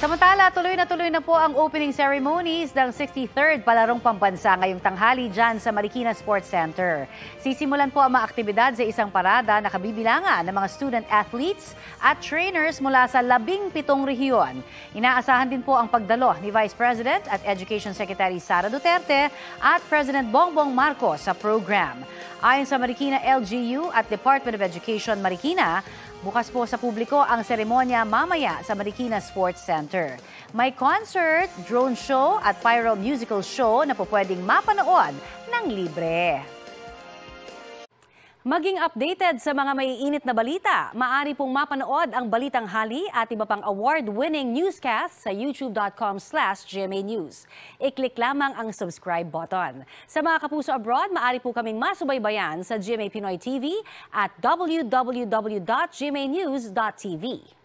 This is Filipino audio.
Samantala, tuloy na tuloy na po ang opening ceremonies ng 63rd Palarong Pambansa ngayong tanghali dyan sa Marikina Sports Center. Sisimulan po ang mga aktibidad sa isang parada na kabibilangan ng mga student athletes at trainers mula sa labing pitong rehiyon. Inaasahan din po ang pagdalo ni Vice President at Education Secretary Sara Duterte at President Bongbong Marcos sa program. Ayon sa Marikina LGU at Department of Education Marikina, bukas po sa publiko ang seremonya mamaya sa Marikina Sports Center. May concert, drone show at pyro musical show na po pwedeng mapanood ng libre. Maging updated sa mga maiinit na balita, maaari pong mapanood ang Balitang Hali at iba pang award-winning newscast sa youtube.com slash GMA News. I-click lamang ang subscribe button. Sa mga kapuso abroad, maaari po kaming masubaybayan sa GMA Pinoy TV at www.gmanews.tv.